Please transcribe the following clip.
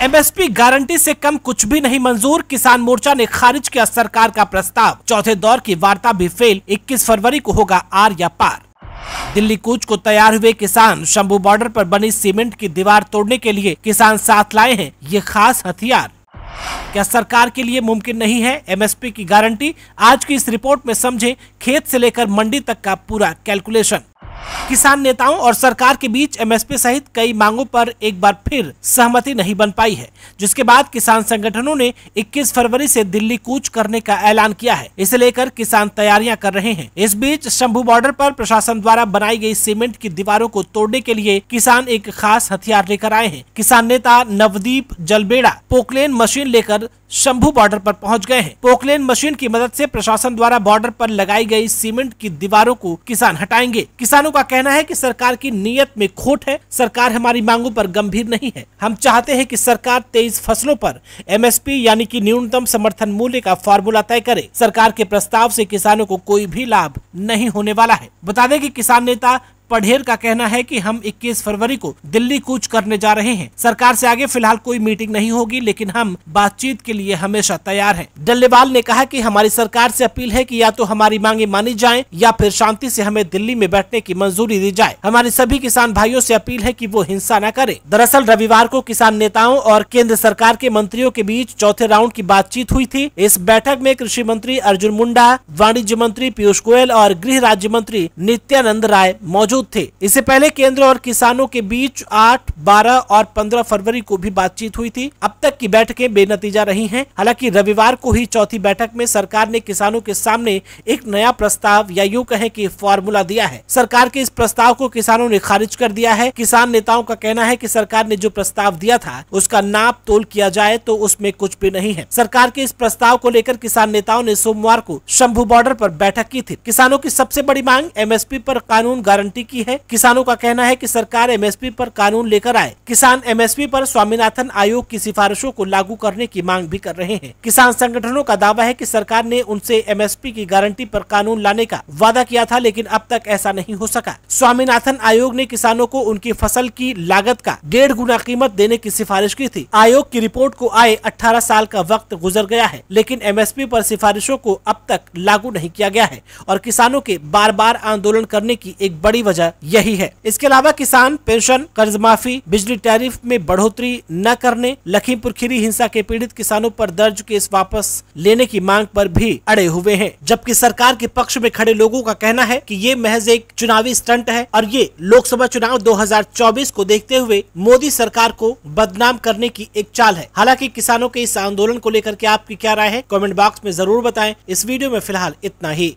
MSP guarantee से कम कुछ भी नहीं मंजूर। किसान मोर्चा ने खारिज किया सरकार का प्रस्ताव। चौथे दौर की वार्ता भी फेल। 21 फरवरी को होगा आर या पार। दिल्ली कूच को तैयार हुए किसान। शंभू बॉर्डर पर बनी सीमेंट की दीवार तोड़ने के लिए किसान साथ लाए हैं। ये खास हथियार। क्या सरकार के लिए मुमकिन नहीं है एमएसपी की गारंटी? आज की इस रिपोर्ट में समझे, खेत से लेकर मंडी तक का पूरा कैलकुलेशन। किसान नेताओं और सरकार के बीच एमएसपी सहित कई मांगों पर एक बार फिर सहमति नहीं बन पाई है, जिसके बाद किसान संगठनों ने 21 फरवरी से दिल्ली कूच करने का ऐलान किया है। इसे लेकर किसान तैयारियाँ कर रहे हैं। इस बीच शंभू बॉर्डर पर प्रशासन द्वारा बनाई गई सीमेंट की दीवारों को तोड़ने के लिए किसान एक खास हथियार लेकर आए हैं। किसान नेता नवदीप जलबेड़ा पोकलेन मशीन लेकर शंभू बॉर्डर पर पहुँच गए हैं। पोकलेन मशीन की मदद से प्रशासन द्वारा बॉर्डर पर लगाई गई सीमेंट की दीवारों को किसान हटाएँगे। किसानों का कहना है कि सरकार की नीयत में खोट है। सरकार हमारी मांगों पर गंभीर नहीं है। हम चाहते हैं कि सरकार तेईस फ़सलों पर एमएसपी यानी कि न्यूनतम समर्थन मूल्य का फार्मूला तय करे। सरकार के प्रस्ताव से किसानों को कोई भी लाभ नहीं होने वाला है। बता दें कि किसान नेता पढ़ेर का कहना है कि हम 21 फरवरी को दिल्ली कूच करने जा रहे हैं। सरकार से आगे फ़िलहाल कोई मीटिंग नहीं होगी, लेकिन हम बातचीत के लिए हमेशा तैयार हैं। डल्लेवाल ने कहा कि हमारी सरकार से अपील है कि या तो हमारी मांगे मानी जाएँ, या फिर शांति से हमें दिल्ली में बैठने की मंजूरी दी जाए। हमारे सभी किसान भाइयों से अपील है कि वो हिंसा न करे। दरअसल रविवार को किसान नेताओं और केंद्र सरकार के मंत्रियों के बीच चौथे राउंड की बातचीत हुई थी। इस बैठक में कृषि मंत्री अर्जुन मुंडा, वाणिज्य मंत्री पीयूष गोयल और गृह राज्य मंत्री नित्यानंद राय मौजूद मौजूद थे। इससे पहले केंद्र और किसानों के बीच 8, 12 और 15 फरवरी को भी बातचीत हुई थी। अब तक की बैठकें बेनतीजा रही हैं। हालाँकि रविवार को ही चौथी बैठक में सरकार ने किसानों के सामने एक नया प्रस्ताव या यूँ कहे की फॉर्मूला दिया है। सरकार के इस प्रस्ताव को किसानों ने खारिज कर दिया है। किसान नेताओं का कहना है की सरकार ने जो प्रस्ताव दिया था उसका नाप तोल किया जाए तो उसमें कुछ भी नहीं है। सरकार के इस प्रस्ताव को लेकर किसान नेताओं ने सोमवार को शंभू बॉर्डर पर बैठक की थी। किसानों की सबसे बड़ी मांग एमएसपी पर कानून गारंटी की है। किसानों का कहना है कि सरकार एमएसपी पर कानून लेकर आए। किसान एमएसपी पर स्वामीनाथन आयोग की सिफारिशों को लागू करने की मांग भी कर रहे हैं। किसान संगठनों का दावा है कि सरकार ने उनसे एमएसपी की गारंटी पर कानून लाने का वादा किया था, लेकिन अब तक ऐसा नहीं हो सका। स्वामीनाथन आयोग ने किसानों को उनकी फ़सल की लागत का डेढ़ गुना कीमत देने की सिफारिश की थी। आयोग की रिपोर्ट को आए 18 साल का वक्त गुजर गया है, लेकिन एमएसपी पर सिफारिशों को अब तक लागू नहीं किया गया है और किसानों के बार बार आंदोलन करने की एक बड़ी वजह यही है। इसके अलावा किसान पेंशन कर्ज माफ़ी बिजली टैरिफ में बढ़ोतरी न करने, लखीमपुर खीरी हिंसा के पीड़ित किसानों पर दर्ज केस वापस लेने की मांग पर भी अड़े हुए हैं। जबकि सरकार के पक्ष में खड़े लोगों का कहना है कि ये महज एक चुनावी स्टंट है और ये लोकसभा चुनाव 2024 को देखते हुए मोदी सरकार को बदनाम करने की एक चाल है। हालाँकि किसानों के इस आंदोलन को लेकर के आपकी क्या राय है, कमेंट बॉक्स में ज़रूर बताएँ। इस वीडियो में फ़िलहाल इतना ही।